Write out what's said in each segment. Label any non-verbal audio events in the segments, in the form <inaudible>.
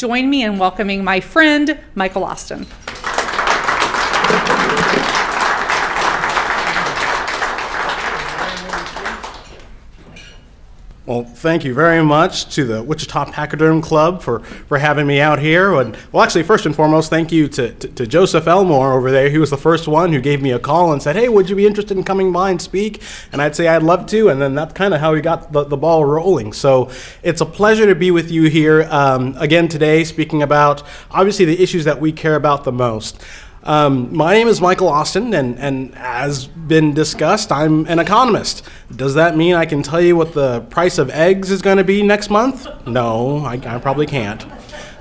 join me in welcoming my friend, Michael Austin. Well, thank you very much to the Wichita Pachyderm Club for, for having me out here. And, well, actually, first and foremost, thank you to, to, to, Joseph Elmore over there. He was the first one who gave me a call and said, Hey, would you be interested in coming by and speak? And I'd say I'd love to. And then that's kind of how we got the, the ball rolling. So it's a pleasure to be with you here um, again today, speaking about obviously the issues that we care about the most. Um, my name is Michael Austin, and, and as been discussed, I'm an economist. Does that mean I can tell you what the price of eggs is going to be next month? No, I, I probably can't.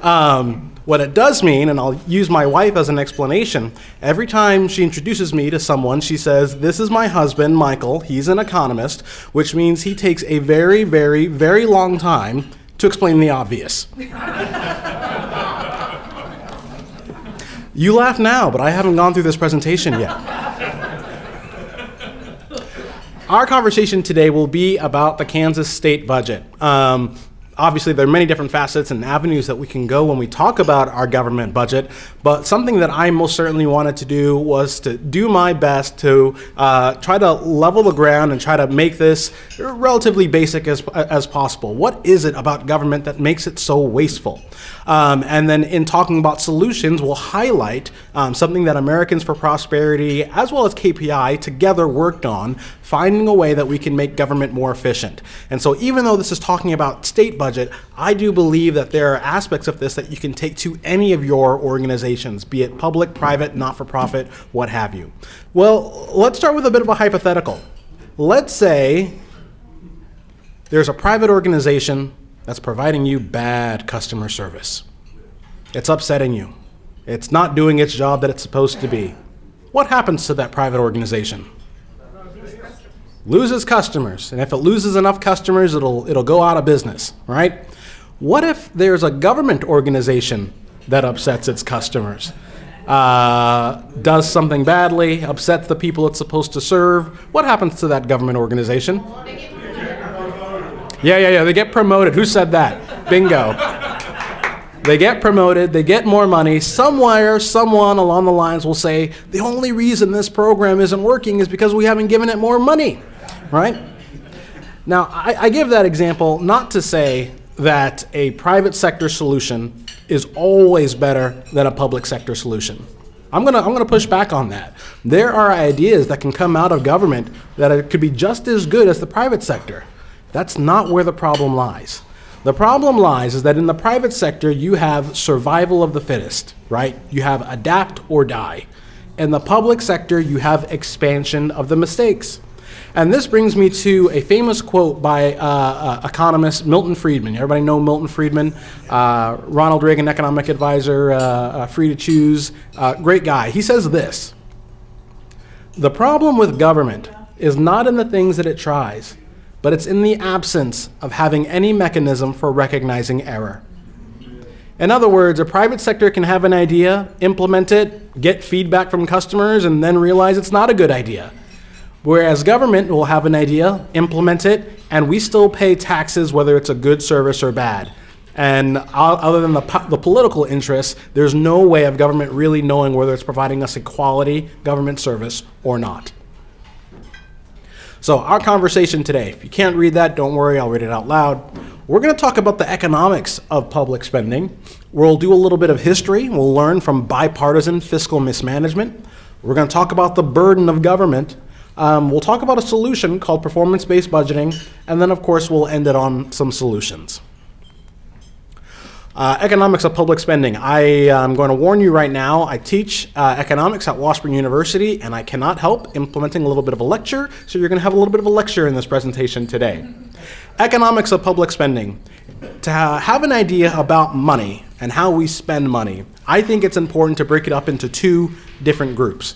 Um, what it does mean, and I'll use my wife as an explanation, every time she introduces me to someone, she says, This is my husband, Michael. He's an economist, which means he takes a very, very, very long time to explain the obvious. <laughs> You laugh now, but I haven't gone through this presentation yet. Our conversation today will be about the Kansas state budget. Um, obviously there are many different facets and avenues that we can go when we talk about our government budget but something that i most certainly wanted to do was to do my best to uh, try to level the ground and try to make this relatively basic as, as possible. What is it about government that makes it so wasteful? Um, and then in talking about solutions we'll highlight um, something that americans for prosperity as well as kpi together worked on finding a way that we can make government more efficient. And so even though this is talking about state budget budget, I do believe that there are aspects of this that you can take to any of your organizations, be it public, private, not for profit, what have you. Well, let's start with a bit of a hypothetical. Let's say there's a private organization that's providing you bad customer service. It's upsetting you. It's not doing its job that it's supposed to be. What happens to that private organization? Loses customers, and if it loses enough customers, it'll it'll go out of business, right? What if there's a government organization that upsets its customers? Uh, does something badly, upsets the people it's supposed to serve. What happens to that government organization? Yeah, yeah, yeah. They get promoted. Who said that? Bingo. They get promoted, they get more money. Somewhere, someone along the lines will say, the only reason this program isn't working is because we haven't given it more money right? Now, I, I give that example not to say that a private sector solution is always better than a public sector solution. I'm gonna, I'm gonna push back on that. There are ideas that can come out of government that it could be just as good as the private sector. That's not where the problem lies. The problem lies is that in the private sector, you have survival of the fittest, right? You have adapt or die. In the public sector, you have expansion of the mistakes. And this brings me to a famous quote by uh, uh, economist Milton Friedman. Everybody know Milton Friedman, uh, Ronald Reagan economic advisor, uh, uh, free to choose, uh, great guy. He says this The problem with government is not in the things that it tries, but it's in the absence of having any mechanism for recognizing error. In other words, a private sector can have an idea, implement it, get feedback from customers, and then realize it's not a good idea. Whereas government will have an idea, implement it, and we still pay taxes whether it's a good service or bad. And other than the, the political interests, there's no way of government really knowing whether it's providing us a quality government service or not. So, our conversation today, if you can't read that, don't worry, I'll read it out loud. We're going to talk about the economics of public spending. We'll do a little bit of history. We'll learn from bipartisan fiscal mismanagement. We're going to talk about the burden of government um, we'll talk about a solution called performance-based budgeting, and then of course we'll end it on some solutions. Uh, economics of public spending. I am going to warn you right now, I teach uh, economics at Washburn University, and I cannot help implementing a little bit of a lecture, so you're going to have a little bit of a lecture in this presentation today. Economics of public spending. To have an idea about money and how we spend money, I think it's important to break it up into two different groups.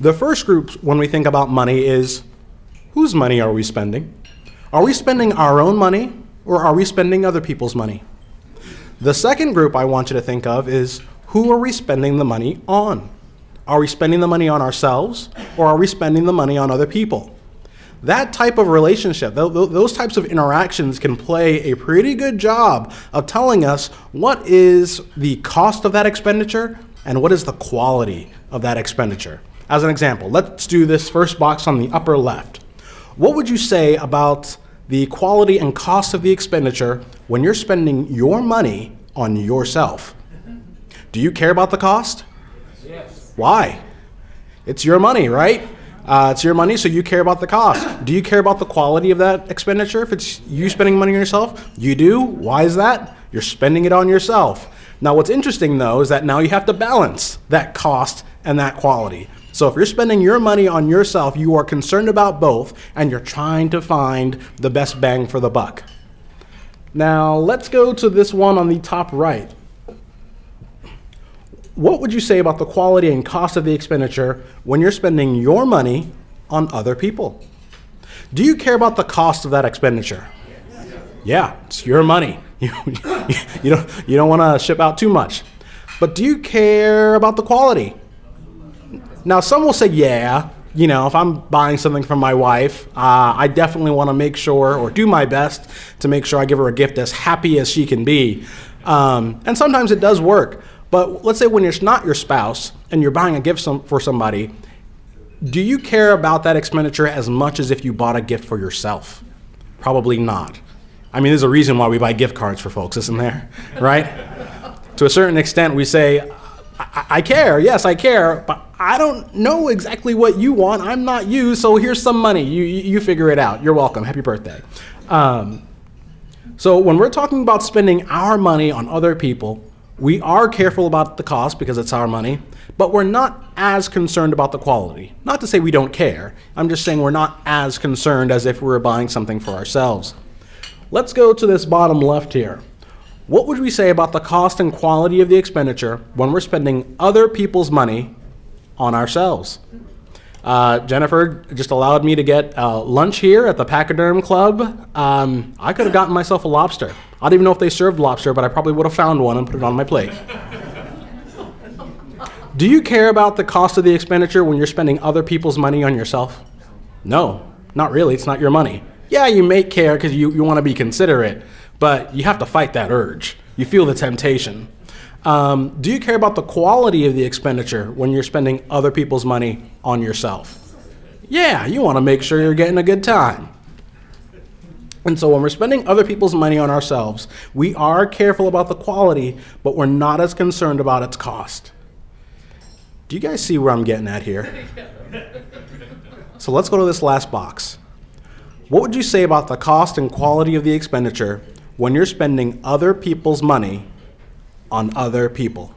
The first group, when we think about money, is whose money are we spending? Are we spending our own money or are we spending other people's money? The second group I want you to think of is who are we spending the money on? Are we spending the money on ourselves or are we spending the money on other people? that type of relationship, th- th- those types of interactions can play a pretty good job of telling us what is the cost of that expenditure and what is the quality of that expenditure. As an example, let's do this first box on the upper left. What would you say about the quality and cost of the expenditure when you're spending your money on yourself? Do you care about the cost? Yes. Why? It's your money, right? Uh, it's your money, so you care about the cost. Do you care about the quality of that expenditure? If it's you spending money on yourself, you do. Why is that? You're spending it on yourself. Now, what's interesting though is that now you have to balance that cost and that quality. So if you're spending your money on yourself, you are concerned about both and you're trying to find the best bang for the buck. Now, let's go to this one on the top right. What would you say about the quality and cost of the expenditure when you're spending your money on other people? Do you care about the cost of that expenditure? Yeah, it's your money. <laughs> You, you don't, you don't want to ship out too much. But do you care about the quality? Now, some will say, yeah, you know, if I'm buying something from my wife, uh, I definitely want to make sure or do my best to make sure I give her a gift as happy as she can be. Um, and sometimes it does work. But let's say when it's not your spouse and you're buying a gift some, for somebody, do you care about that expenditure as much as if you bought a gift for yourself? Probably not. I mean, there's a reason why we buy gift cards for folks, isn't there? <laughs> Right? to a certain extent, we say, I, I care, yes, I care, but I don't know exactly what you want. I'm not you, so here's some money. You, you figure it out. You're welcome. Happy birthday. Um, so, when we're talking about spending our money on other people, we are careful about the cost because it's our money, but we're not as concerned about the quality. Not to say we don't care, I'm just saying we're not as concerned as if we were buying something for ourselves. Let's go to this bottom left here. What would we say about the cost and quality of the expenditure when we're spending other people's money on ourselves? Uh, Jennifer just allowed me to get uh, lunch here at the Pachyderm Club. Um, I could have gotten myself a lobster. I don't even know if they served lobster, but I probably would have found one and put it on my plate. Do you care about the cost of the expenditure when you're spending other people's money on yourself? No, not really. It's not your money. Yeah, you may care because you, you want to be considerate, but you have to fight that urge. You feel the temptation. Um, do you care about the quality of the expenditure when you're spending other people's money on yourself? Yeah, you want to make sure you're getting a good time. And so when we're spending other people's money on ourselves, we are careful about the quality, but we're not as concerned about its cost. Do you guys see where I'm getting at here? So let's go to this last box. What would you say about the cost and quality of the expenditure when you're spending other people's money on other people?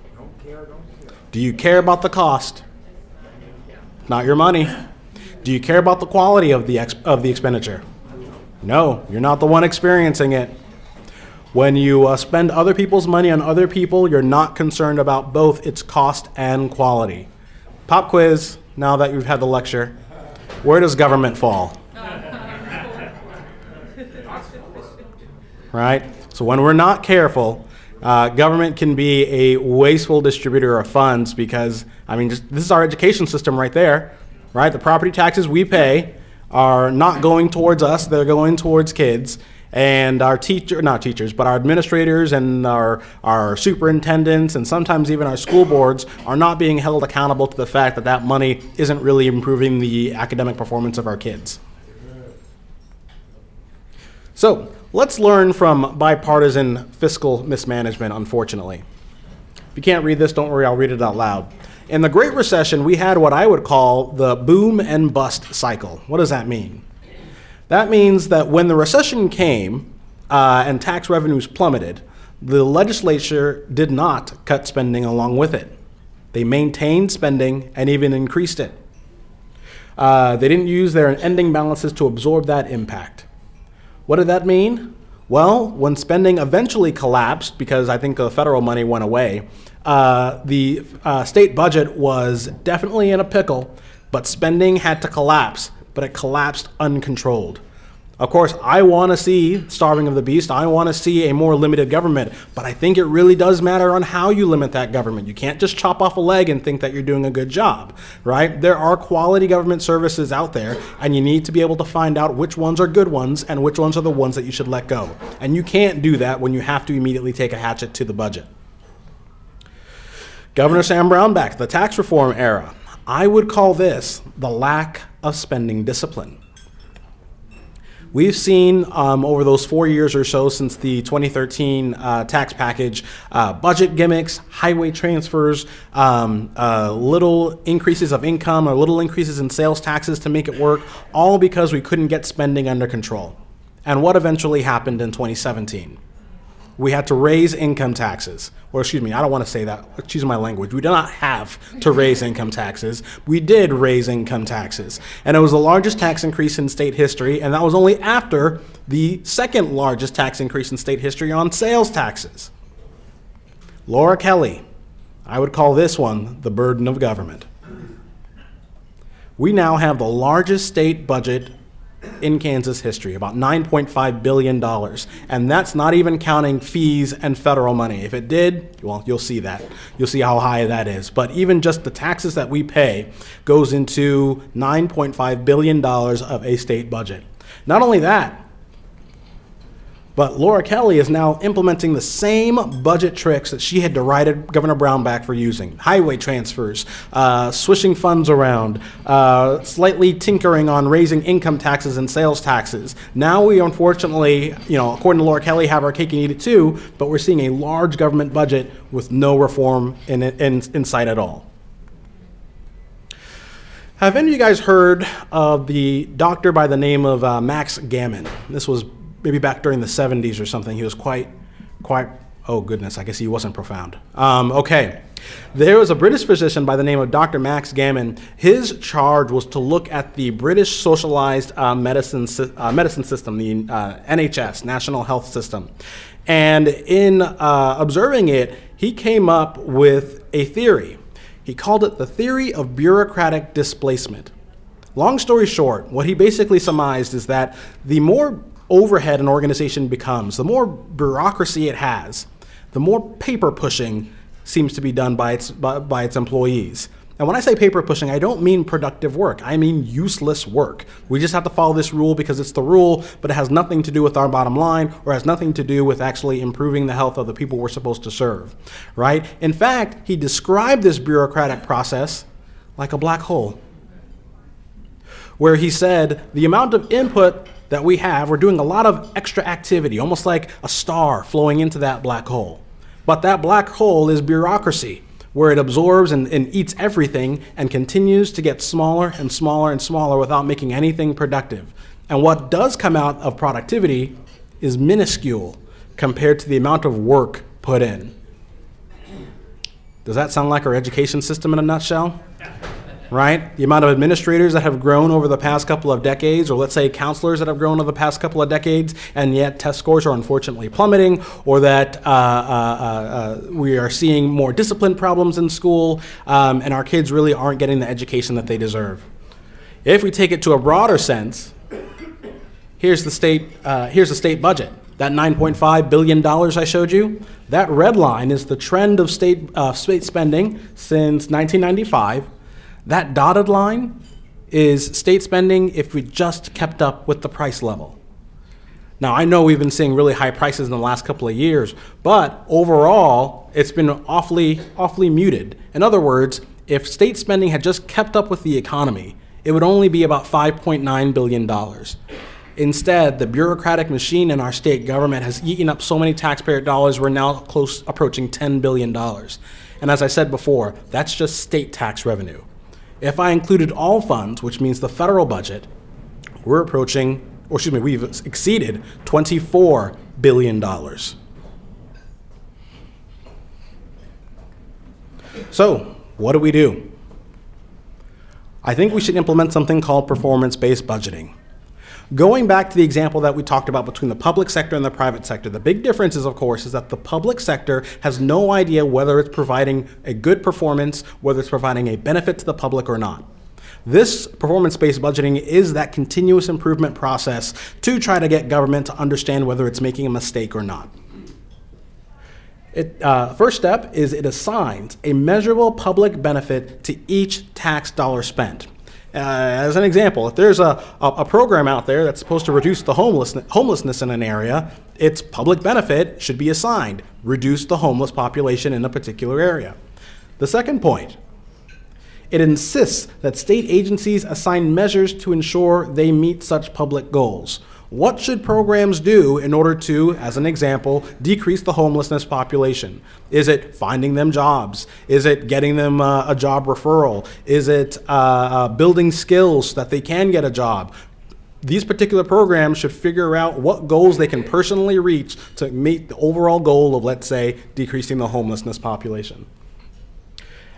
Do you care about the cost? Not your money. Do you care about the quality of the, ex- of the expenditure? No, you're not the one experiencing it. When you uh, spend other people's money on other people, you're not concerned about both its cost and quality. Pop quiz, now that you've had the lecture. Where does government fall? <laughs> right? So when we're not careful, uh, government can be a wasteful distributor of funds because, I mean, just, this is our education system right there, right? The property taxes we pay are not going towards us, they're going towards kids. And our teacher, not teachers, but our administrators and our, our superintendents and sometimes even our school boards are not being held accountable to the fact that that money isn't really improving the academic performance of our kids. So let's learn from bipartisan fiscal mismanagement, unfortunately. If you can't read this, don't worry, I'll read it out loud. In the Great Recession, we had what I would call the boom and bust cycle. What does that mean? That means that when the recession came uh, and tax revenues plummeted, the legislature did not cut spending along with it. They maintained spending and even increased it. Uh, they didn't use their ending balances to absorb that impact. What did that mean? Well, when spending eventually collapsed, because I think the federal money went away, uh, the uh, state budget was definitely in a pickle, but spending had to collapse, but it collapsed uncontrolled. Of course, I want to see starving of the beast. I want to see a more limited government. But I think it really does matter on how you limit that government. You can't just chop off a leg and think that you're doing a good job, right? There are quality government services out there, and you need to be able to find out which ones are good ones and which ones are the ones that you should let go. And you can't do that when you have to immediately take a hatchet to the budget. Governor Sam Brownback, the tax reform era. I would call this the lack of spending discipline. We've seen um, over those four years or so since the 2013 uh, tax package, uh, budget gimmicks, highway transfers, um, uh, little increases of income or little increases in sales taxes to make it work, all because we couldn't get spending under control. And what eventually happened in 2017? We had to raise income taxes. Or excuse me, I don't want to say that. Excuse my language. We did not have to raise income taxes. We did raise income taxes. And it was the largest tax increase in state history, and that was only after the second largest tax increase in state history on sales taxes. Laura Kelly, I would call this one the burden of government. We now have the largest state budget in Kansas history, about $9.5 billion. And that's not even counting fees and federal money. If it did, well, you'll see that. You'll see how high that is. But even just the taxes that we pay goes into $9.5 billion of a state budget. Not only that, but Laura Kelly is now implementing the same budget tricks that she had derided Governor Brownback for using highway transfers, uh, swishing funds around, uh, slightly tinkering on raising income taxes and sales taxes. Now we unfortunately, you know, according to Laura Kelly, have our cake and eat it too, but we're seeing a large government budget with no reform in, in, in sight at all. Have any of you guys heard of the doctor by the name of uh, Max Gammon? This was maybe back during the 70s or something, he was quite, quite, oh goodness, I guess he wasn't profound. Um, okay. There was a British physician by the name of Dr. Max Gammon. His charge was to look at the British socialized uh, medicine, uh, medicine system, the uh, NHS, National Health System. And in uh, observing it, he came up with a theory. He called it the theory of bureaucratic displacement. Long story short, what he basically surmised is that the more overhead an organization becomes, the more bureaucracy it has, the more paper pushing seems to be done by its, by, by its employees. And when I say paper pushing, I don't mean productive work. I mean useless work. We just have to follow this rule because it's the rule, but it has nothing to do with our bottom line or has nothing to do with actually improving the health of the people we're supposed to serve, right? In fact, he described this bureaucratic process like a black hole, where he said the amount of input that we have, we're doing a lot of extra activity, almost like a star flowing into that black hole. But that black hole is bureaucracy, where it absorbs and, and, eats everything and continues to get smaller and smaller and smaller without making anything productive. And what does come out of productivity is minuscule compared to the amount of work put in. Does that sound like our education system in a nutshell? Right? The amount of administrators that have grown over the past couple of decades, or let's say counselors that have grown over the past couple of decades, and yet test scores are unfortunately plummeting, or that uh, uh, uh, we are seeing more discipline problems in school, um, and our kids really aren't getting the education that they deserve. If we take it to a broader sense, here's the state, uh, here's the state budget. That $9.5 billion I showed you, that red line is the trend of state, uh, state spending since 1995 that dotted line is state spending if we just kept up with the price level. Now, I know we've been seeing really high prices in the last couple of years, but overall, it's been awfully, awfully muted. In other words, if state spending had just kept up with the economy, it would only be about $5.9 billion. Instead, the bureaucratic machine in our state government has eaten up so many taxpayer dollars, we're now close approaching $10 billion. And as I said before, that's just state tax revenue. If I included all funds, which means the federal budget, we're approaching, or excuse me, we've exceeded $24 billion. So, what do we do? I think we should implement something called performance based budgeting. Going back to the example that we talked about between the public sector and the private sector, the big difference is, of course, is that the public sector has no idea whether it's providing a good performance, whether it's providing a benefit to the public or not. This performance based budgeting is that continuous improvement process to try to get government to understand whether it's making a mistake or not. It, uh, first step is it assigns a measurable public benefit to each tax dollar spent. Uh, as an example, if there's a, a, a, program out there that's supposed to reduce the homelessness, homelessness in an area, its public benefit should be assigned, reduce the homeless population in a particular area. The second point, it insists that state agencies assign measures to ensure they meet such public goals. What should programs do in order to, as an example, decrease the homelessness population? Is it finding them jobs? Is it getting them uh, a job referral? Is it uh, uh, building skills so that they can get a job? These particular programs should figure out what goals they can personally reach to meet the overall goal of, let's say, decreasing the homelessness population.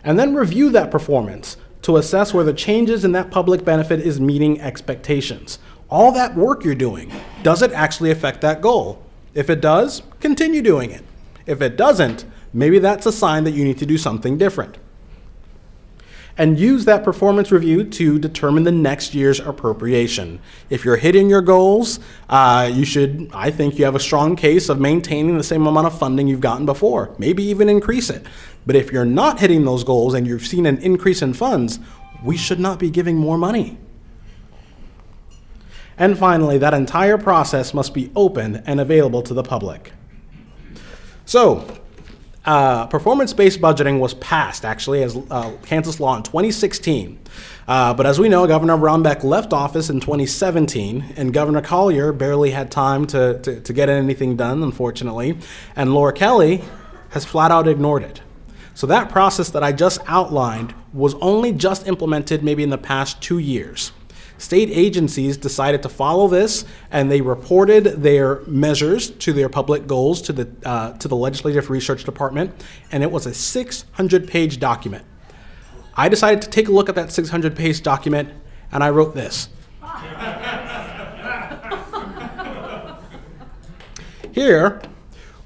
And then review that performance to assess whether the changes in that public benefit is meeting expectations all that work you're doing, does it actually affect that goal? If it does, continue doing it. If it doesn't, maybe that's a sign that you need to do something different. And use that performance review to determine the next year's appropriation. If you're hitting your goals, uh, you should, I think you have a strong case of maintaining the same amount of funding you've gotten before, maybe even increase it. But if you're not hitting those goals and you've seen an increase in funds, we should not be giving more money. And finally, that entire process must be open and available to the public. So, uh, performance based budgeting was passed actually as uh, Kansas law in 2016. Uh, but as we know, Governor Brownback left office in 2017, and Governor Colyer barely had time to, to, to get anything done, unfortunately. And Laura Kelly has flat out ignored it. So that process that I just outlined was only just implemented maybe in the past two years. State agencies decided to follow this and they reported their measures to their public goals to the, uh, to the Legislative Research Department, and it was a 600 page document. I decided to take a look at that 600 page document and I wrote this. Here,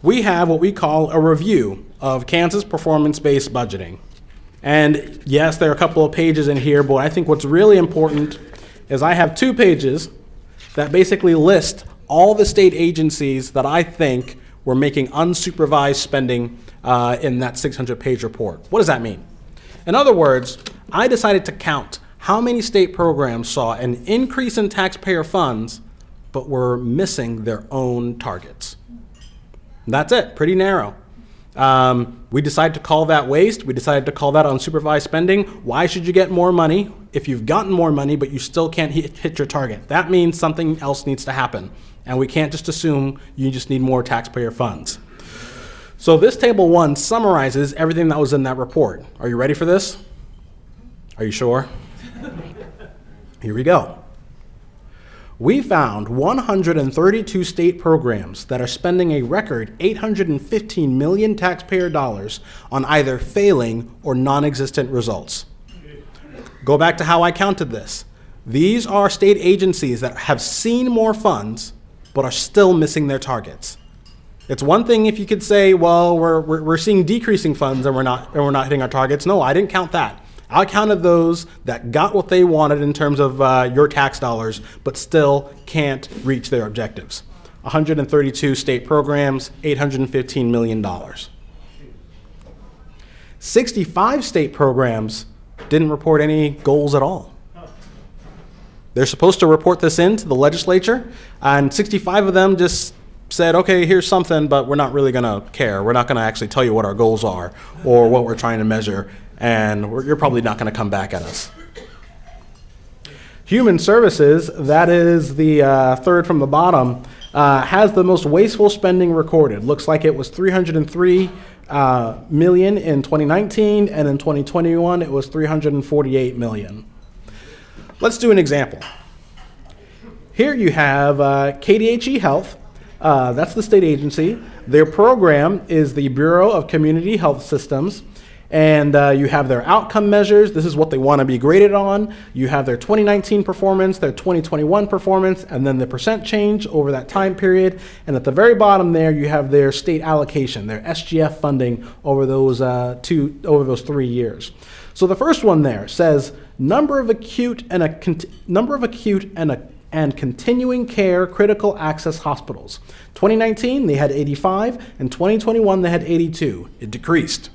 we have what we call a review of Kansas performance based budgeting. And yes, there are a couple of pages in here, but I think what's really important is I have two pages that basically list all the state agencies that I think were making unsupervised spending uh, in that 600 page report. What does that mean? In other words, I decided to count how many state programs saw an increase in taxpayer funds but were missing their own targets. that's it, pretty narrow. Um, we decided to call that waste. We decided to call that unsupervised spending. Why should you get more money if you've gotten more money but you still can't hit, hit your target? That means something else needs to happen. And we can't just assume you just need more taxpayer funds. So this table one summarizes everything that was in that report. Are you ready for this? Are you sure? Here we go we found 132 state programs that are spending a record 815 million taxpayer dollars on either failing or non existent results. Go back to how I counted this. These are state agencies that have seen more funds but are still missing their targets. It's one thing if you could say, well, we're, we're, we're seeing decreasing funds and we're, not, and we're not hitting our targets. No, I didn't count that. I counted those that got what they wanted in terms of uh, your tax dollars, but still can't reach their objectives. 132 state programs, $815 million. 65 state programs didn't report any goals at all. They're supposed to report this in to the legislature, and 65 of them just said, okay, here's something, but we're not really going to care. We're not going to actually tell you what our goals are or what we're trying to measure and you're probably not going to come back at us. Human Services, that is the uh, third from the bottom, uh, has the most wasteful spending recorded. Looks like it was 303 uh, million in 2019, and in 2021 it was 348 million. Let's do an example. Here you have uh, KDHE Health. Uh, that's the state agency. Their program is the Bureau of Community Health Systems. And uh, you have their outcome measures. This is what they want to be graded on. You have their 2019 performance, their 2021 performance, and then the percent change over that time period. And at the very bottom there, you have their state allocation, their SGF funding over those uh, two, over those three years. So the first one there says number of acute and a number of acute and a and continuing care critical access hospitals. 2019 they had 85 and 2021 they had 82. It decreased.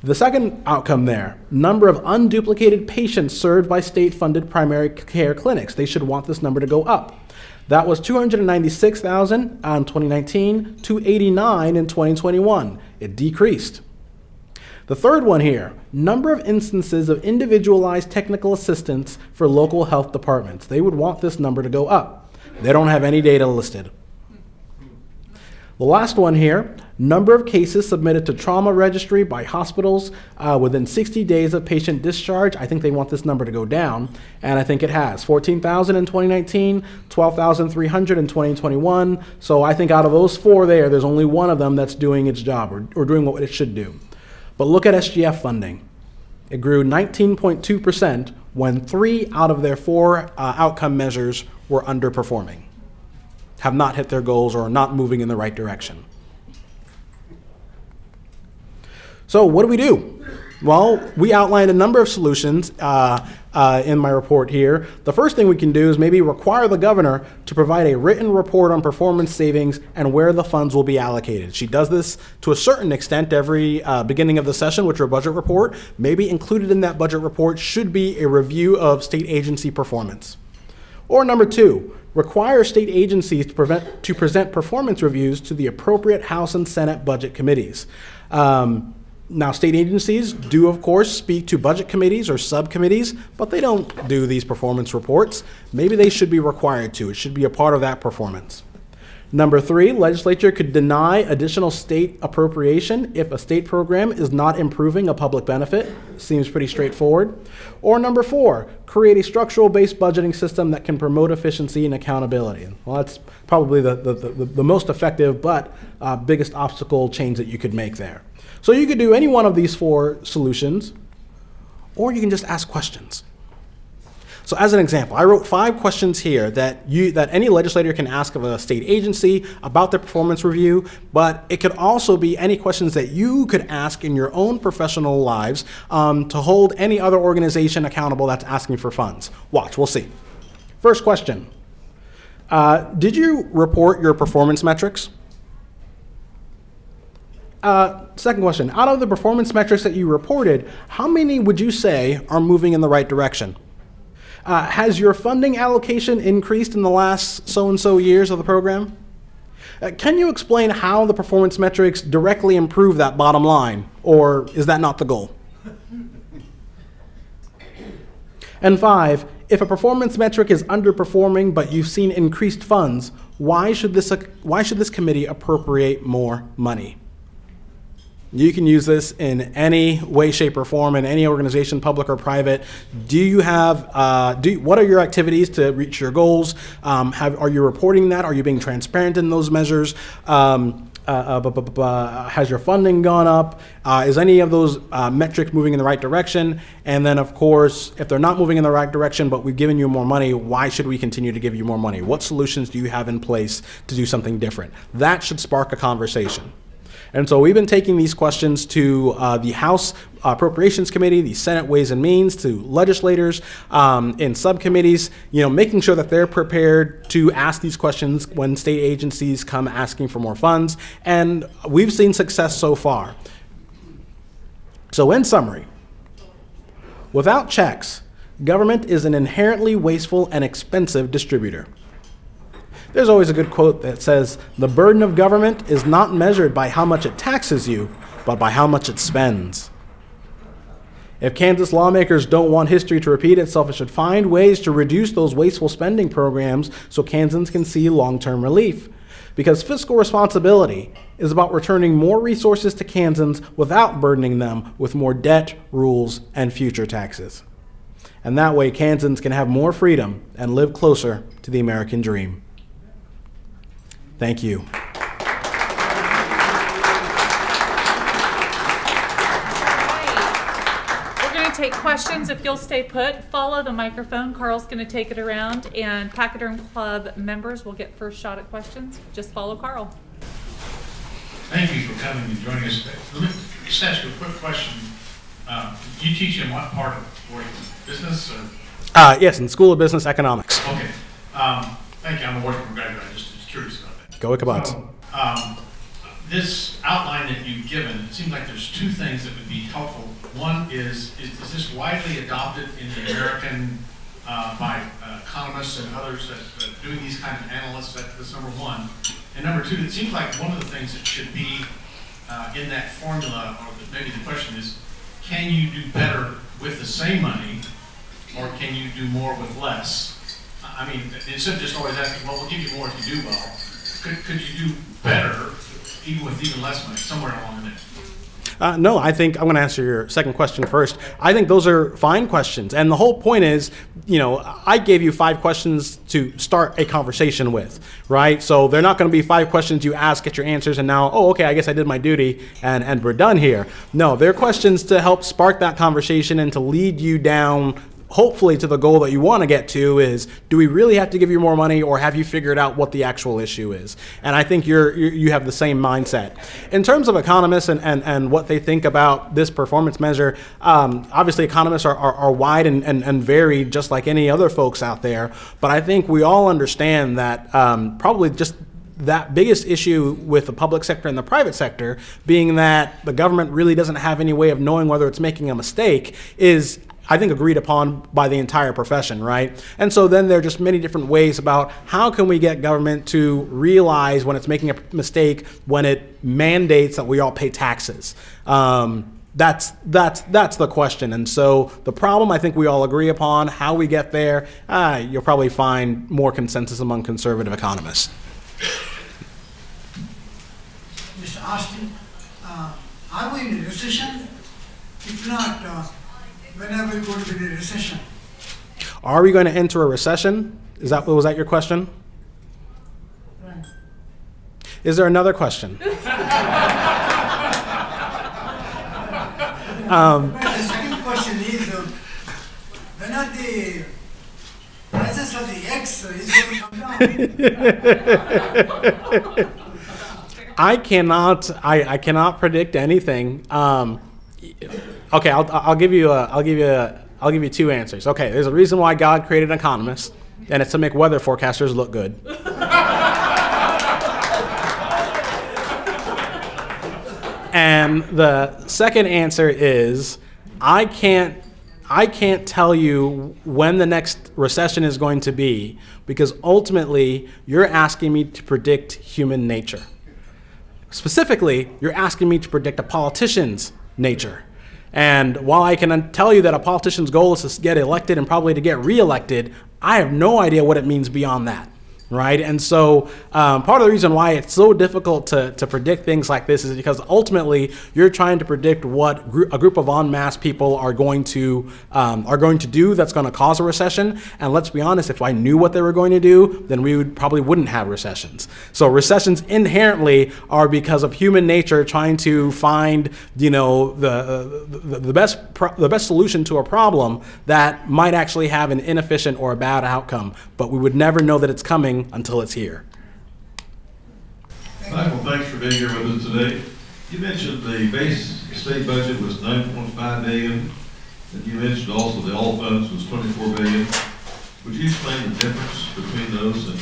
The second outcome there, number of unduplicated patients served by state-funded primary care clinics. They should want this number to go up. That was 296,000 in 2019, 289 in 2021. It decreased. The third one here, number of instances of individualized technical assistance for local health departments. They would want this number to go up. They don't have any data listed. The last one here, number of cases submitted to trauma registry by hospitals uh, within 60 days of patient discharge. I think they want this number to go down, and I think it has. 14,000 in 2019, 12,300 in 2021. So I think out of those four there, there's only one of them that's doing its job or, or doing what it should do. But look at SGF funding. It grew 19.2% when three out of their four uh, outcome measures were underperforming, have not hit their goals, or are not moving in the right direction. So, what do we do? Well, we outlined a number of solutions uh, uh, in my report here. The first thing we can do is maybe require the governor to provide a written report on performance savings and where the funds will be allocated. She does this to a certain extent every uh, beginning of the session, which are a budget report. Maybe included in that budget report should be a review of state agency performance. Or number two, require state agencies to, prevent, to present performance reviews to the appropriate House and Senate budget committees. Um, now, state agencies do, of course, speak to budget committees or subcommittees, but they don't do these performance reports. Maybe they should be required to. It should be a part of that performance. Number three, legislature could deny additional state appropriation if a state program is not improving a public benefit. Seems pretty straightforward. Or number four, create a structural based budgeting system that can promote efficiency and accountability. Well, that's probably the, the, the, the most effective but uh, biggest obstacle change that you could make there. So you could do any one of these four solutions, or you can just ask questions. So as an example, I wrote five questions here that, you, that any legislator can ask of a state agency about their performance review, but it could also be any questions that you could ask in your own professional lives um, to hold any other organization accountable that's asking for funds. Watch, we'll see. First question. Uh, did you report your performance metrics? Uh, second question, out of the performance metrics that you reported, how many would you say are moving in the right direction? Uh, has your funding allocation increased in the last so and so years of the program? Uh, can you explain how the performance metrics directly improve that bottom line, or is that not the goal? <laughs> and five, if a performance metric is underperforming but you've seen increased funds, why should this, why should this committee appropriate more money? You can use this in any way, shape, or form in any organization, public or private. Do you have, uh, do, what are your activities to reach your goals? Um, have, are you reporting that? Are you being transparent in those measures? Um, uh, uh, has your funding gone up? Uh, is any of those uh, metrics moving in the right direction? And then, of course, if they're not moving in the right direction, but we've given you more money, why should we continue to give you more money? What solutions do you have in place to do something different? That should spark a conversation. And so we've been taking these questions to uh, the House Appropriations Committee, the Senate Ways and Means, to legislators um, in subcommittees, you know, making sure that they're prepared to ask these questions when state agencies come asking for more funds. And we've seen success so far. So in summary, without checks, government is an inherently wasteful and expensive distributor. There's always a good quote that says, The burden of government is not measured by how much it taxes you, but by how much it spends. If Kansas lawmakers don't want history to repeat itself, it should find ways to reduce those wasteful spending programs so Kansans can see long term relief. Because fiscal responsibility is about returning more resources to Kansans without burdening them with more debt, rules, and future taxes. And that way, Kansans can have more freedom and live closer to the American dream. Thank you. We're going to take questions. If you'll stay put, follow the microphone. Carl's going to take it around, and Pachyderm Club members will get first shot at questions. Just follow Carl. Thank you for coming and joining us today. Let me just ask you a quick question. Um, you teach in what part of Oregon? Business or? Uh, yes, in School of Business Economics. Okay. Um, thank you. I'm a Washburn graduate. I'm just, just curious about that. Go Ichabod's. So, um, this outline that you've given, it seems like there's two things that would be helpful. One is, is, is this widely adopted in the American, uh, by uh, economists and others that, that doing these kind of analysts? That, that's number one. And number two, it seems like one of the things that should be uh, in that formula, or maybe the question is, can you do better with the same money, or can you do more with less? I mean, instead of just always asking, well, we'll give you more if you do well, could, could you do better even with even less money, somewhere along the? Uh, no, I think I'm going to answer your second question first. I think those are fine questions. And the whole point is, you know, I gave you five questions to start a conversation with, right? So they're not going to be five questions you ask, get your answers, and now, oh, okay, I guess I did my duty and, and we're done here. No, they're questions to help spark that conversation and to lead you down hopefully to the goal that you want to get to is do we really have to give you more money or have you figured out what the actual issue is? And i think you're, you have the same mindset. In terms of economists and, and, and what they think about this performance measure um, obviously economists are, are, are wide and, and, and varied just like any other folks out there. But i think we all understand that um, probably just that biggest issue with the public sector and the private sector being that the government really doesn't have any way of knowing whether it's making a mistake is I think agreed upon by the entire profession, right? And so then there are just many different ways about how can we get government to realize when it's making a mistake when it mandates that we all pay taxes. Um, that's that's that's the question, and so the problem I think we all agree upon. How we get there, uh, you'll probably find more consensus among conservative economists. Mr. Austin, uh, are we in a recession? If not, uh, when are we going to be in a recession? Are we going to enter a recession? Is that was that your question? Right. Is there another question? <laughs> Well, the second question is, uh, when are the prices of the eggs is going to come down? <laughs> I cannot. I, I cannot predict anything. Um, okay, I'll, I'll give you. A, I'll give you. A, I'll give you two answers. Okay, there's a reason why God created economists, and it's to make weather forecasters look good. and the second answer is, I can't. I can't tell you when the next recession is going to be because ultimately you're asking me to predict human nature. Specifically, you're asking me to predict a politician's nature. And while I can tell you that a politician's goal is to get elected and probably to get reelected, I have no idea what it means beyond that. Right? And so, um, part of the reason why it's so difficult to, to predict things like this is because ultimately you're trying to predict what gr- a group of en masse people are going to um, are going to do that's going to cause a recession. And let's be honest, if I knew what they were going to do, then we would probably wouldn't have recessions. So recessions inherently are because of human nature trying to find you know the the, the best the best solution to a problem that might actually have an inefficient or a bad outcome. But we would never know that it's coming until it's here. Michael, thanks for being here with us today. You mentioned the base state budget was nine point five billion, and you mentioned also the all funds was twenty-four billion. Would you explain the difference between those and,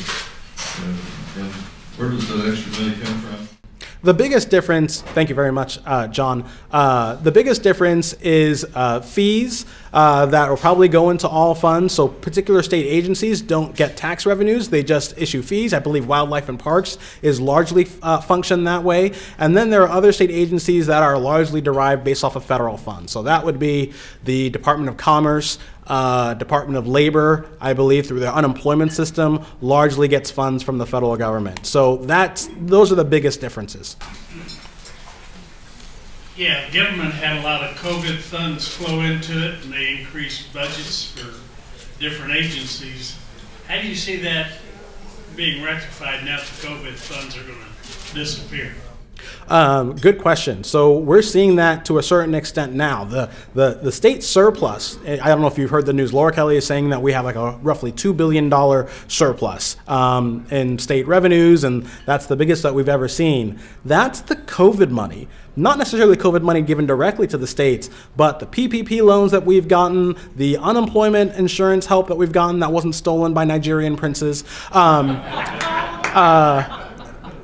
uh, and where does that extra money come from? The biggest difference, thank you very much, uh, John. Uh, the biggest difference is uh, fees uh, that will probably go into all funds. So, particular state agencies don't get tax revenues, they just issue fees. I believe Wildlife and Parks is largely uh, function that way. And then there are other state agencies that are largely derived based off of federal funds. So, that would be the Department of Commerce. Uh, Department of Labor, I believe, through their unemployment system, largely gets funds from the federal government. So that's those are the biggest differences. Yeah, the government had a lot of COVID funds flow into it, and they increased budgets for different agencies. How do you see that being rectified now that the COVID funds are going to disappear? Um, good question. So we're seeing that to a certain extent now. The, the, the state surplus, eh, I don't know if you've heard the news, Laura Kelly is saying that we have like a roughly $2 billion surplus um, in state revenues, and that's the biggest that we've ever seen. That's the COVID money. Not necessarily COVID money given directly to the states, but the PPP loans that we've gotten, the unemployment insurance help that we've gotten that wasn't stolen by Nigerian princes. Um, <laughs> uh,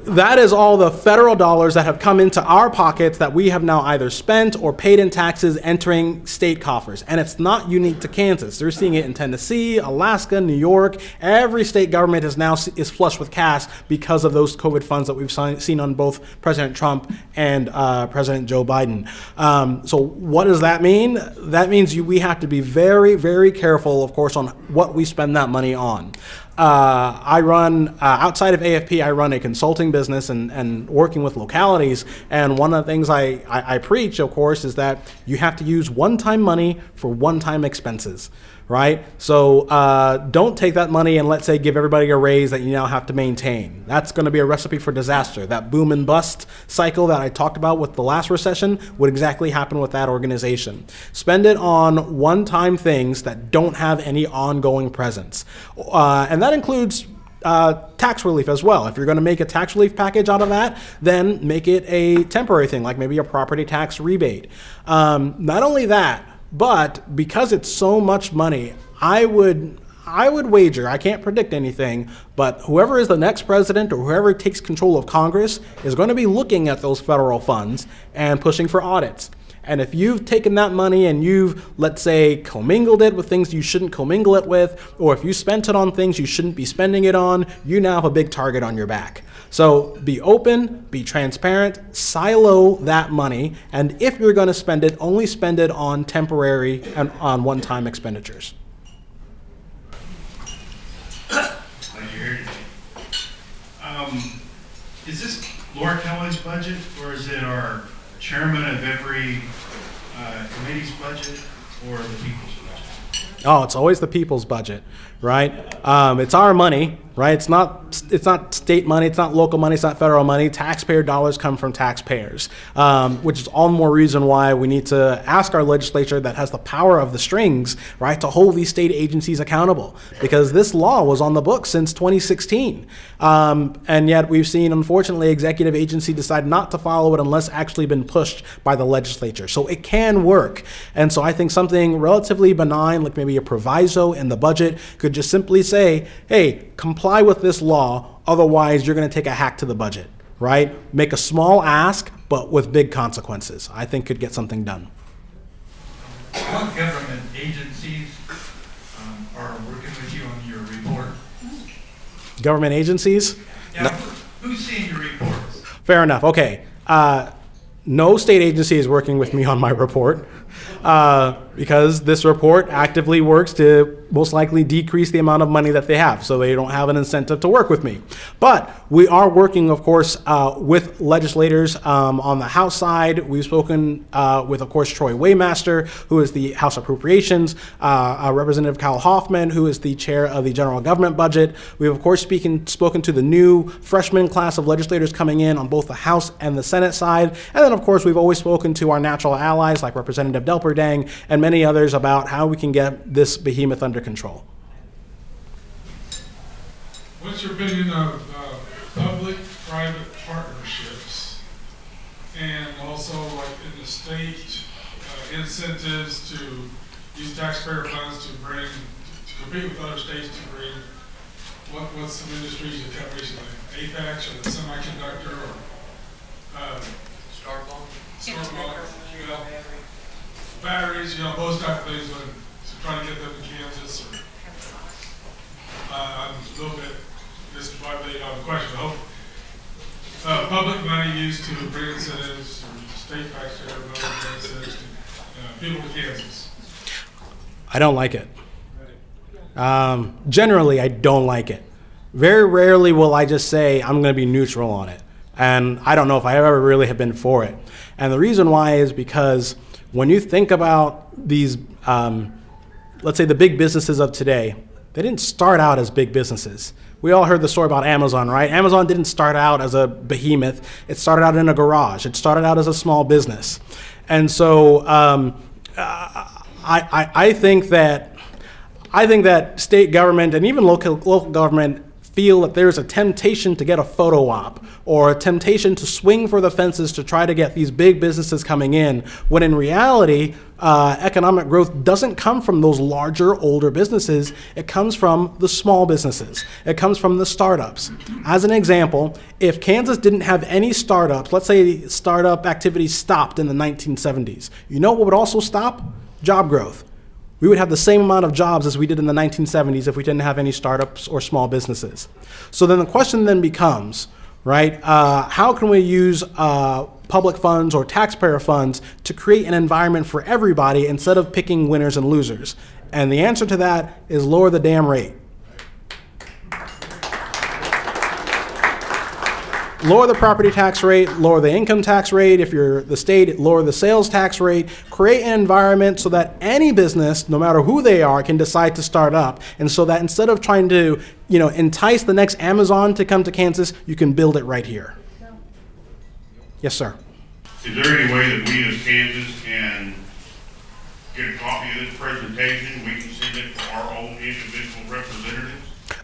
that is all the federal dollars that have come into our pockets that we have now either spent or paid in taxes entering state coffers. And it's not unique to Kansas. They're seeing it in Tennessee, Alaska, New York. Every state government is now is flush with cash because of those COVID funds that we've seen on both President Trump and uh, President Joe Biden. Um, so what does that mean? That means you, we have to be very, very careful, of course, on what we spend that money on. Uh, I run, uh, outside of AFP, I run a consulting business and, and working with localities. And one of the things I, I, I preach, of course, is that you have to use one time money for one time expenses right? So uh, don't take that money and let's say give everybody a raise that you now have to maintain. That's going to be a recipe for disaster. That boom and bust cycle that I talked about with the last recession would exactly happen with that organization. Spend it on one time things that don't have any ongoing presence. Uh, and that includes uh, tax relief as well. If you're going to make a tax relief package out of that, then make it a temporary thing, like maybe a property tax rebate. Um, not only that, but because it's so much money, I would I would wager, I can't predict anything, but whoever is the next president or whoever takes control of Congress is going to be looking at those federal funds and pushing for audits. And if you've taken that money and you've, let's say, commingled it with things you shouldn't commingle it with, or if you spent it on things you shouldn't be spending it on, you now have a big target on your back. So be open, be transparent, silo that money, and if you're going to spend it, only spend it on temporary and on one time expenditures. Um, is this Laura Kelly's budget, or is it our chairman of every uh, committee's budget, or the people's budget? Oh, it's always the people's budget, right? Um, it's our money, right? It's not it's not state money, it's not local money, it's not federal money. Taxpayer dollars come from taxpayers, um, which is all the more reason why we need to ask our legislature that has the power of the strings, right, to hold these state agencies accountable. Because this law was on the books since 2016, um, and yet we've seen, unfortunately, executive agency decide not to follow it unless actually been pushed by the legislature. So it can work, and so I think something relatively benign, like maybe a proviso in the budget, could just simply say, "Hey, comply." Comply with this law, otherwise you're going to take a hack to the budget, right? Make a small ask, but with big consequences. I think could get something done. What government agencies um, are working with you on your report? Government agencies? Yeah, no. who's seeing your reports? Fair enough. Okay. Uh, no state agency is working with me on my report uh, because this report actively works to most likely decrease the amount of money that they have, so they don't have an incentive to work with me. But we are working, of course, uh, with legislators um, on the House side. We've spoken uh, with, of course, Troy Waymaster, who is the House Appropriations, uh, Representative Kyle Hoffman, who is the chair of the General Government Budget. We've, of course, speaking, spoken to the new freshman class of legislators coming in on both the House and the Senate side. And then, of course, we've always spoken to our natural allies like Representative Delper Dang and many others about how we can get this behemoth under control. What's your opinion of uh, public-private partnerships and also like in the state uh, incentives to use taxpayer funds to bring, to compete with other states to bring, what, what's some industries that come recently? Apex or the semiconductor or uh, Starbucks? Starbucks, you know, batteries, you know, those type of things when trying to get them to Kansas or uh, I'm a little bit, this is probably a question, I hope. Uh, public money used to bring incentives or state taxpayer money bring incentives to uh, people to Kansas. I don't like it. Um, generally, I don't like it. Very rarely will I just say I'm going to be neutral on it. And I don't know if I ever really have been for it. And the reason why is because when you think about these um, let's say the big businesses of today, they didn't start out as big businesses. We all heard the story about Amazon, right? Amazon didn't start out as a behemoth. It started out in a garage. It started out as a small business. And so um, I, I, I think that I think that state government and even local, local government feel that there's a temptation to get a photo op or a temptation to swing for the fences to try to get these big businesses coming in, when in reality, uh, economic growth doesn't come from those larger, older businesses. It comes from the small businesses. It comes from the startups. As an example, if Kansas didn't have any startups, let's say startup activity stopped in the 1970s, you know what would also stop? Job growth we would have the same amount of jobs as we did in the 1970s if we didn't have any startups or small businesses. So then the question then becomes, right, uh, how can we use uh, public funds or taxpayer funds to create an environment for everybody instead of picking winners and losers? And the answer to that is lower the damn rate. Lower the property tax rate, lower the income tax rate. If you're the state, lower the sales tax rate. Create an environment so that any business, no matter who they are, can decide to start up. And so that instead of trying to, you know, entice the next Amazon to come to Kansas, you can build it right here. Yes, sir. Is there any way that we as Kansas can get a copy of this presentation? We can send it to our own individual representatives?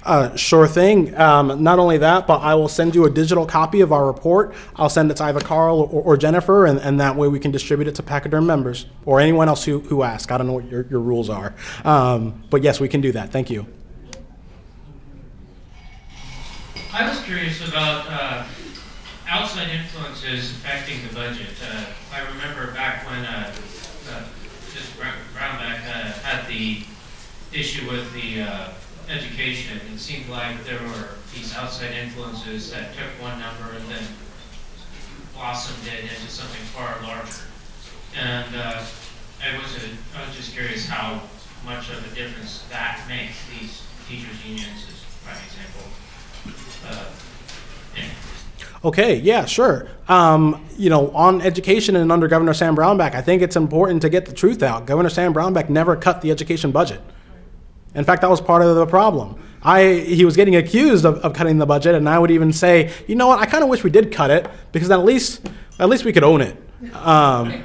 Uh, sure thing. Um, not only that, but I will send you a digital copy of our report. I'll send it to either Carl or, or Jennifer, and, and, that way we can distribute it to Pachyderm members or anyone else who, who asks. I don't know what your, your rules are. Um, but yes, we can do that. Thank you. I was curious about uh, outside influences affecting the budget. Uh, I remember back when uh, uh Brownback uh, had the issue with the uh, education, it seemed like there were these outside influences that took one number and then blossomed it into something far larger. And uh, I was a, I was just curious how much of a difference that makes these teachers unions, as by example. Uh, Okay, yeah, sure. Um, you know, on education and under Governor Sam Brownback, I think it's important to get the truth out. Governor Sam Brownback never cut the education budget. In fact, that was part of the problem. I, he was getting accused of, of cutting the budget, and I would even say, you know what, I kind of wish we did cut it because at least, at least we could own it. Um,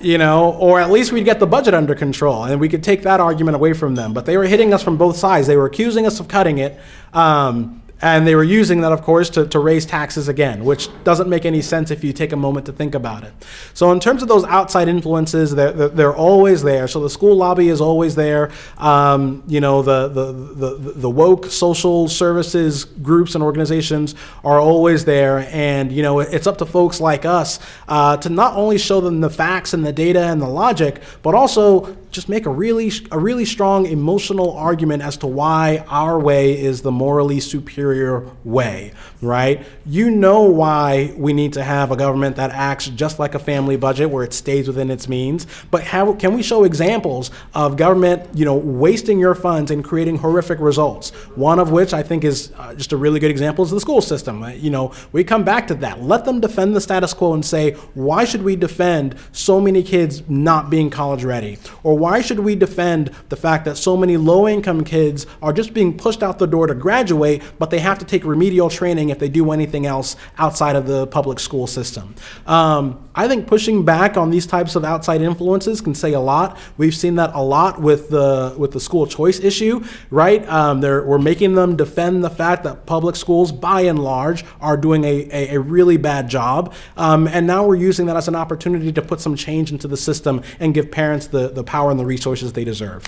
you know, or at least we'd get the budget under control and we could take that argument away from them. But they were hitting us from both sides. They were accusing us of cutting it. Um, and they were using that, of course, to, to raise taxes again, which doesn't make any sense if you take a moment to think about it. So, in terms of those outside influences, they're, they're always there. So, the school lobby is always there. Um, you know, the, the, the, the woke social services groups and organizations are always there. And, you know, it's up to folks like us uh, to not only show them the facts and the data and the logic, but also just make a really a really strong emotional argument as to why our way is the morally superior way right? You know why we need to have a government that acts just like a family budget where it stays within its means but how can we show examples of government you know wasting your funds and creating horrific results? One of which i think is uh, just a really good example is the school system. Uh, you know we come back to that. Let them defend the status quo and say why should we defend so many kids not being college ready? Or why should we defend the fact that so many low income kids are just being pushed out the door to graduate, but they have to take remedial training if they do anything else outside of the public school system? Um, I think pushing back on these types of outside influences can say a lot. We've seen that a lot with the with the school choice issue, right? Um, we're making them defend the fact that public schools, by and large, are doing a, a, a really bad job, um, and now we're using that as an opportunity to put some change into the system and give parents the, the power and the resources they deserve.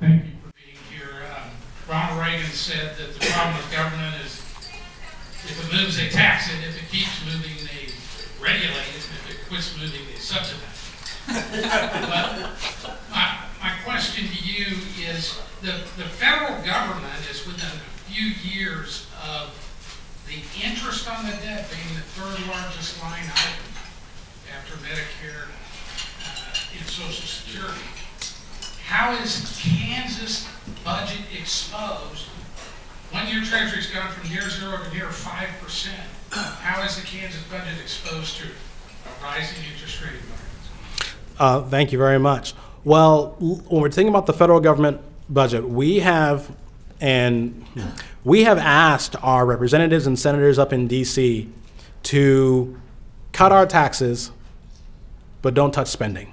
Thank you for being here. Um, Ronald Reagan said that the problem with government is if it moves, they tax it. If it keeps moving, they regulate it. If it quits moving, they subsidize it. but my, my question to you is the, the federal government is within a few years of the interest on the debt being the third largest line item after Medicare in Social Security. How is Kansas budget exposed? One-year Treasury's gone from near zero to near 5%. How is the Kansas budget exposed to a rising interest rate environment? Uh, thank you very much. Well, when we're thinking about the federal government budget, we have, and we have asked our representatives and senators up in DC to cut our taxes, but don't touch spending.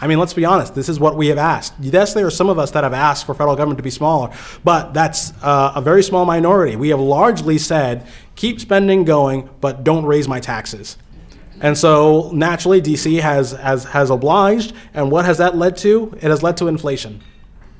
I mean, let's be honest. This is what we have asked. Yes, there are some of us that have asked for federal government to be smaller, but that's uh, a very small minority. We have largely said, keep spending going, but don't raise my taxes. And so naturally, DC has, has, has obliged. And what has that led to? It has led to inflation,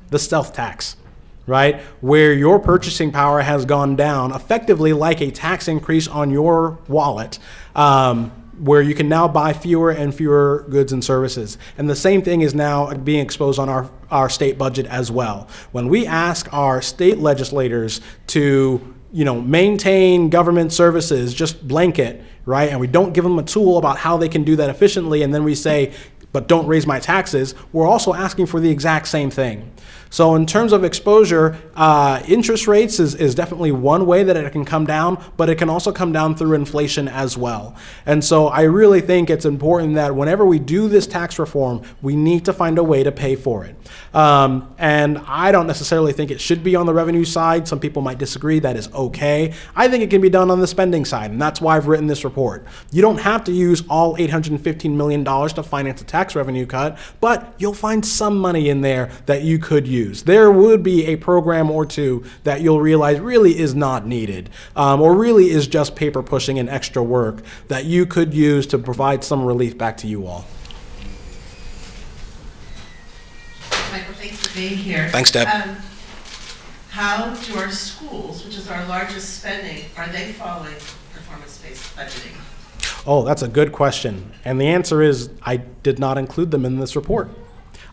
the stealth tax, right? Where your purchasing power has gone down, effectively like a tax increase on your wallet. Um, where you can now buy fewer and fewer goods and services. And the same thing is now being exposed on our, our state budget as well. When we ask our state legislators to you know, maintain government services, just blanket, right? And we don't give them a tool about how they can do that efficiently, and then we say, but don't raise my taxes, we're also asking for the exact same thing. So in terms of exposure, uh, interest rates is, is definitely one way that it can come down, but it can also come down through inflation as well. And so I really think it's important that whenever we do this tax reform, we need to find a way to pay for it. Um, and I don't necessarily think it should be on the revenue side. Some people might disagree. That is okay. I think it can be done on the spending side, and that's why I've written this report. You don't have to use all $815 million to finance a tax revenue cut, but you'll find some money in there that you could use use. There would be a program or two that you'll realize really is not needed, um, or really is just paper pushing and extra work that you could use to provide some relief back to you all. Michael, thanks for being here. Thanks, Deb. Um, how do our schools, which is our largest spending, are they following performance-based budgeting? Oh, that's a good question. And the answer is I did not include them in this report.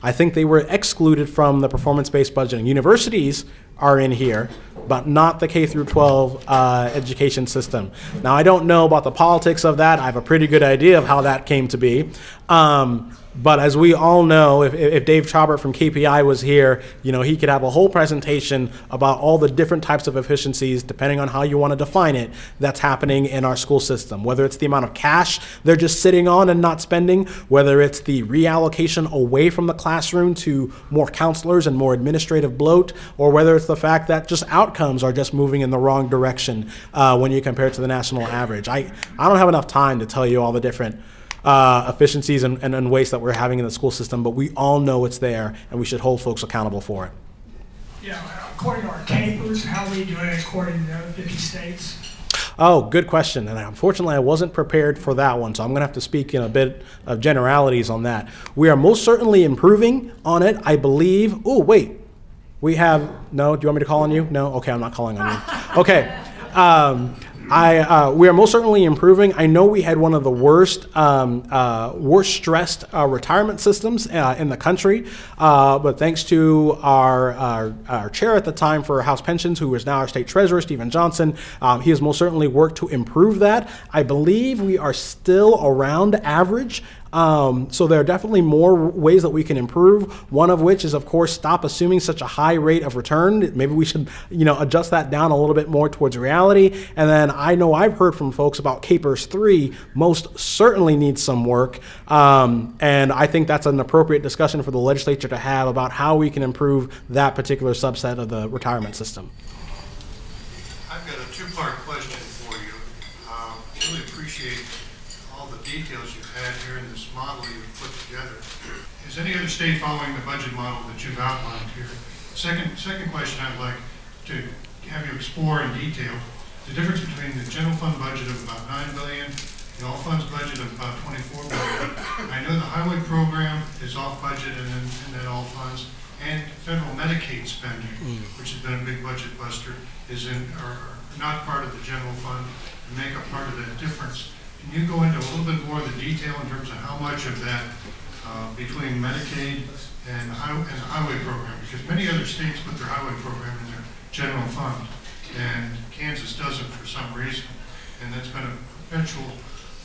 I think they were excluded from the performance-based budgeting. Universities are in here, but not the K through 12 uh, education system. Now, I don't know about the politics of that. I have a pretty good idea of how that came to be. Um, but as we all know, if, if Dave Trabert from KPI was here, you know, he could have a whole presentation about all the different types of efficiencies, depending on how you want to define it, that's happening in our school system. Whether it's the amount of cash they're just sitting on and not spending, whether it's the reallocation away from the classroom to more counselors and more administrative bloat, or whether it's the fact that just outcomes are just moving in the wrong direction uh, when you compare it to the national average. I, I don't have enough time to tell you all the different uh, efficiencies and, and, and waste that we're having in the school system, but we all know it's there and we should hold folks accountable for it. Yeah, according to our KPERS, how are we doing according to the 50 states? Oh, good question. And unfortunately, I wasn't prepared for that one, so I'm going to have to speak in a bit of generalities on that. We are most certainly improving on it, I believe. Oh, wait. We have, no, do you want me to call on you? No? Okay, I'm not calling on you. Okay. Um, I, uh, we are most certainly improving. I know we had one of the worst, um, uh, worst stressed uh, retirement systems uh, in the country, uh, but thanks to our, our, our, chair at the time for House Pensions, who is now our state treasurer, Steven Johnson, um, he has most certainly worked to improve that. I believe we are still around average um, so there are definitely more ways that we can improve. One of which is, of course, stop assuming such a high rate of return. Maybe we should, <laughs> you know, adjust that down a little bit more towards reality. And then I know I've heard from folks about KPERS 3 most certainly needs some work. Um, and I think that's an appropriate discussion for the legislature to have about how we can improve that particular subset of the retirement system. I've got a two-part question for you. Um, really appreciate all the details you've had here in this model you've put together. Is any other state following the budget model that you've outlined here? Second, second question I'd like to have you explore in detail the difference between the general fund budget of about 9 billion, the all funds budget of about 24 billion. I know the highway program is off budget and then, and then all funds, and federal Medicaid spending, mm. which has been a big budget buster, is in are not part of the general fund and make up part of that difference. Can you go into a little bit more of the detail in terms of how much of that uh, between Medicaid and, high, and the highway program? Because many other states put their highway program in their general fund, and Kansas doesn't for some reason. And that's been a perpetual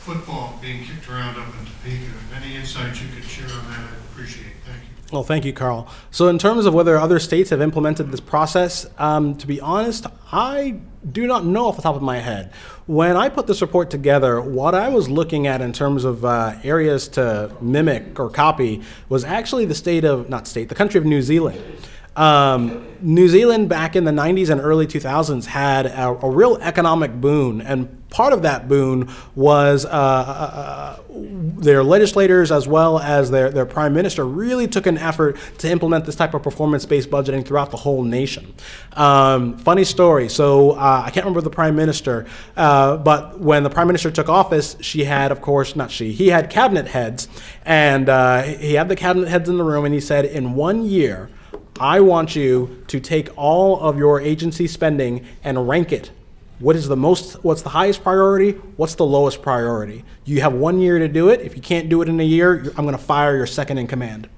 football being kicked around up in Topeka. Any insights you could share on that, I'd appreciate. Thank you. Well, thank you, Carl. So, in terms of whether other states have implemented this process, um, to be honest, I do not know off the top of my head. When I put this report together, what I was looking at in terms of uh, areas to mimic or copy was actually the state of, not state, the country of New Zealand. Um, New Zealand back in the 90s and early 2000s had a, a real economic boon, and part of that boon was uh, uh, their legislators as well as their, their prime minister really took an effort to implement this type of performance-based budgeting throughout the whole nation. Um, funny story. So uh, I can't remember the prime minister, uh, but when the prime minister took office, she had, of course, not she, he had cabinet heads, and uh, he had the cabinet heads in the room, and he said, in one year. I want you to take all of your agency spending and rank it. What is the most, what's the highest priority? What's the lowest priority? You have one year to do it. If you can't do it in a year, I'm going to fire your second in command.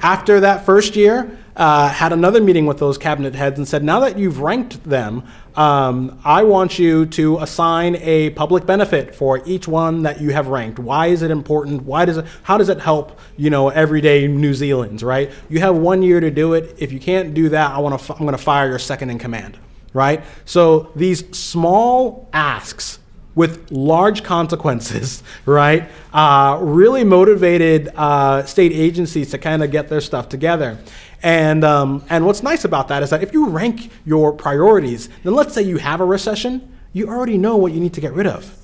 After that first year, uh, had another meeting with those cabinet heads and said, now that you've ranked them, um, I want you to assign a public benefit for each one that you have ranked. Why is it important? Why does it? How does it help? You know, everyday New Zealanders, right? You have one year to do it. If you can't do that, I want to. I'm going to fire your second in command, right? So these small asks with large consequences, <laughs> right? Uh, really motivated uh, state agencies to kind of get their stuff together. And, um, and what's nice about that is that if you rank your priorities, then let's say you have a recession, you already know what you need to get rid of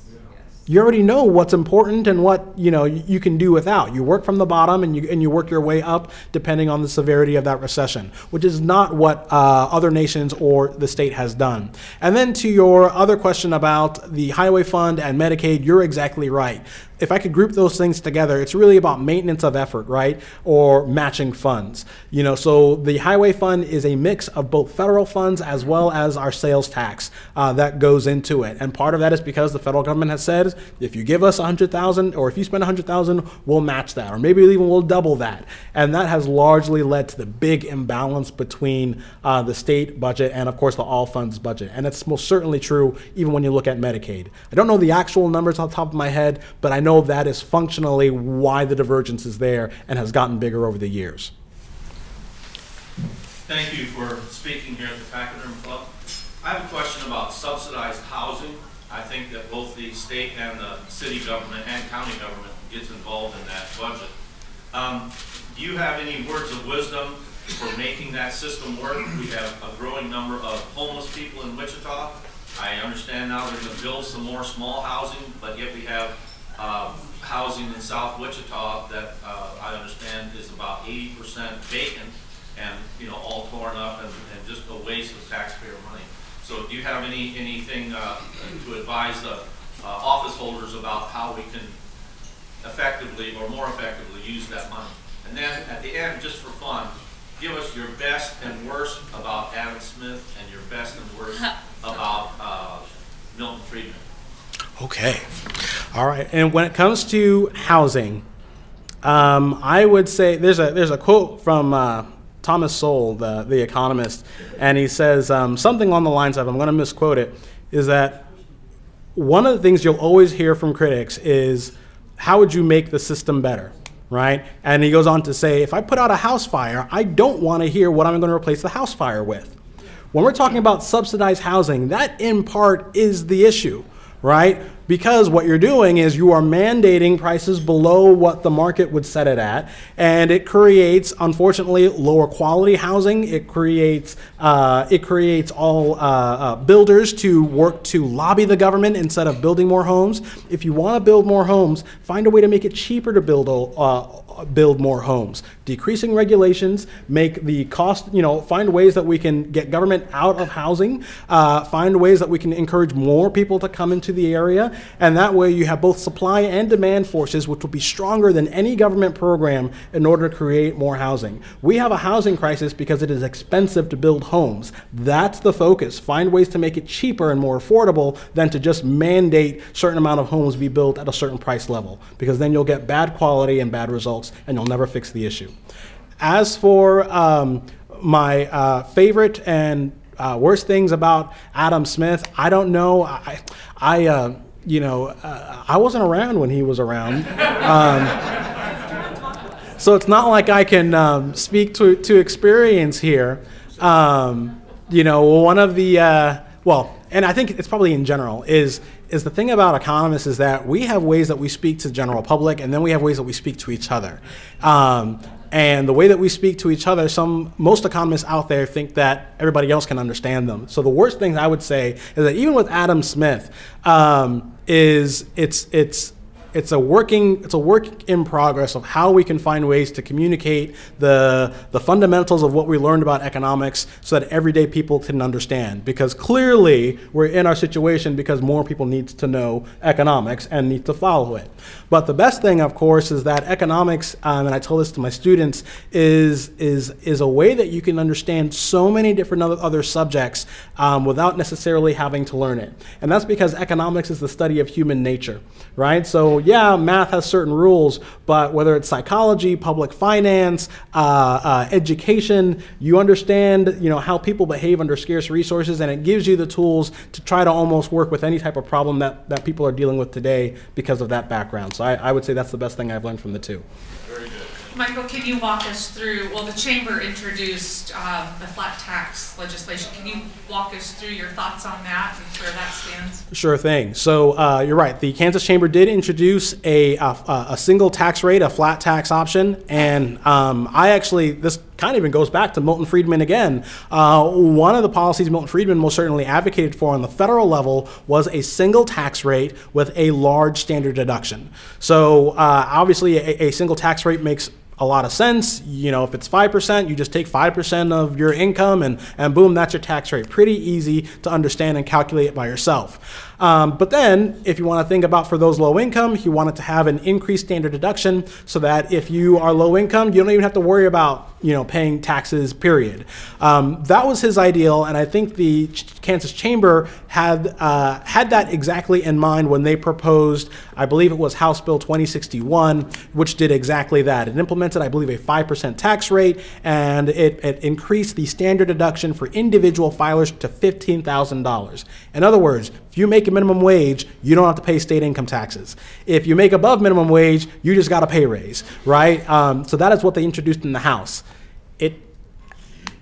you already know what's important and what you know you can do without. You work from the bottom and you and you work your way up depending on the severity of that recession, which is not what uh, other nations or the state has done. And then to your other question about the highway fund and Medicaid, you're exactly right if I could group those things together, it's really about maintenance of effort, right? Or matching funds. You know, so the highway fund is a mix of both federal funds as well as our sales tax uh, that goes into it. And part of that is because the federal government has said, if you give us 100,000 or if you spend 100,000, we'll match that, or maybe even we'll double that. And that has largely led to the big imbalance between uh, the state budget and, of course, the all funds budget. And it's most certainly true even when you look at Medicaid. I don't know the actual numbers off the top of my head, but I know that is functionally why the divergence is there and has gotten bigger over the years. Thank you for speaking here at the Pachyderm Club. I have a question about subsidized housing. I think that both the state and the city government and county government gets involved in that budget. Um, do you have any words of wisdom for making that system work? We have a growing number of homeless people in Wichita. I understand now they're going to build some more small housing, but yet we have um, housing in South Wichita that uh, I understand is about 80% vacant and you know all torn up and, and, just a waste of taxpayer money. So do you have any anything uh, to advise the uh, office holders about how we can effectively or more effectively use that money? And then at the end, just for fun, give us your best and worst about Adam Smith and your best and worst <laughs> about uh, Milton Friedman. Okay. All right. And when it comes to housing, um, I would say there's a there's a quote from uh, Thomas Sowell, the the economist, and he says um, something along the lines of I'm going to misquote it is that one of the things you'll always hear from critics is how would you make the system better, right? And he goes on to say if I put out a house fire, I don't want to hear what I'm going to replace the house fire with. When we're talking about subsidized housing, that in part is the issue right? Because what you're doing is you are mandating prices below what the market would set it at, and it creates, unfortunately, lower quality housing. It creates uh, it creates all uh, uh, builders to work to lobby the government instead of building more homes. If you want to build more homes, find a way to make it cheaper to build uh, build more homes. Decreasing regulations, make the cost, you know, find ways that we can get government out of housing, uh, find ways that we can encourage more people to come into the area, and that way you have both supply and demand forces, which will be stronger than any government program in order to create more housing. We have a housing crisis because it is expensive to build homes. That's the focus. Find ways to make it cheaper and more affordable than to just mandate certain amount of homes be built at a certain price level, because then you'll get bad quality and bad results and you'll never fix the issue. As for um, my uh, favorite and uh, worst things about Adam Smith, I don't know. I, I uh, you know, uh, I wasn't around when he was around. Um, so it's not like I can um, speak to, to experience here. Um, you know, one of the uh, well, and I think it's probably in general is is the thing about economists is that we have ways that we speak to the general public, and then we have ways that we speak to each other. Um, and the way that we speak to each other, some most economists out there think that everybody else can understand them. So the worst thing I would say is that even with Adam Smith, um, is it's it's it's a working it's a work in progress of how we can find ways to communicate the the fundamentals of what we learned about economics so that everyday people can understand. Because clearly we're in our situation because more people need to know economics and need to follow it. But the best thing of course is that economics um, and i tell this to my students is is is a way that you can understand so many different other, other subjects um, without necessarily having to learn it. And that's because economics is the study of human nature right? So yeah, math has certain rules, but whether it's psychology, public finance, uh, uh, education, you understand, you know, how people behave under scarce resources, and it gives you the tools to try to almost work with any type of problem that, that people are dealing with today because of that background. So I, I would say that's the best thing I've learned from the two. Very good. Michael, can you walk us through, well, the chamber introduced um, the flat tax legislation. Can you walk us through your thoughts on that and where that stands? Sure thing. So uh, you're right. The Kansas Chamber did introduce a, a, a single tax rate, a flat tax option, and um, I actually this kind of even goes back to Milton Friedman again. Uh, one of the policies Milton Friedman most certainly advocated for on the federal level was a single tax rate with a large standard deduction. So uh, obviously, a, a single tax rate makes a lot of sense. You know, if it's 5%, you just take 5% of your income and, and boom, that's your tax rate. Pretty easy to understand and calculate by yourself. Um, but then, if you want to think about for those low income, you want it to have an increased standard deduction so that if you are low income, you don't even have to worry about you know paying taxes. Period. Um, that was his ideal, and I think the Ch- Kansas Chamber had uh, had that exactly in mind when they proposed. I believe it was House Bill 2061, which did exactly that. It implemented, I believe, a 5% tax rate, and it, it increased the standard deduction for individual filers to $15,000. In other words, if you make a minimum wage, you don't have to pay state income taxes. If you make above minimum wage, you just got a pay raise, right? Um, so that is what they introduced in the House. It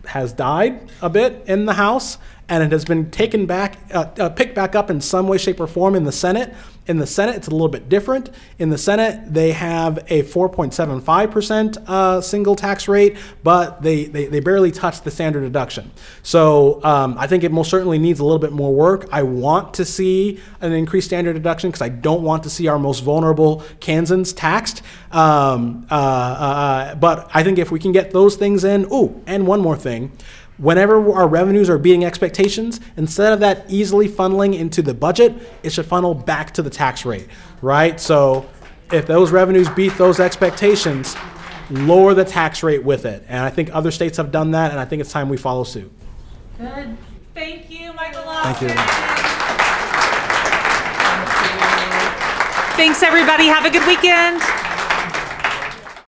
has died a bit in the House, and it has been taken back, uh, uh, picked back up in some way, shape, or form in the Senate. In the Senate, it's a little bit different. In the Senate, they have a 4.75% uh, single tax rate, but they, they, they barely touch the standard deduction. So um, I think it most certainly needs a little bit more work. I want to see an increased standard deduction because I don't want to see our most vulnerable Kansans taxed. Um, uh, uh, but I think if we can get those things in, oh, and one more thing whenever our revenues are beating expectations, instead of that easily funneling into the budget, it should funnel back to the tax rate, right? So if those revenues beat those expectations, lower the tax rate with it. And I think other states have done that, and I think it's time we follow suit. Good. Thank you, Michael Thank you. Thanks, everybody. Have a good weekend.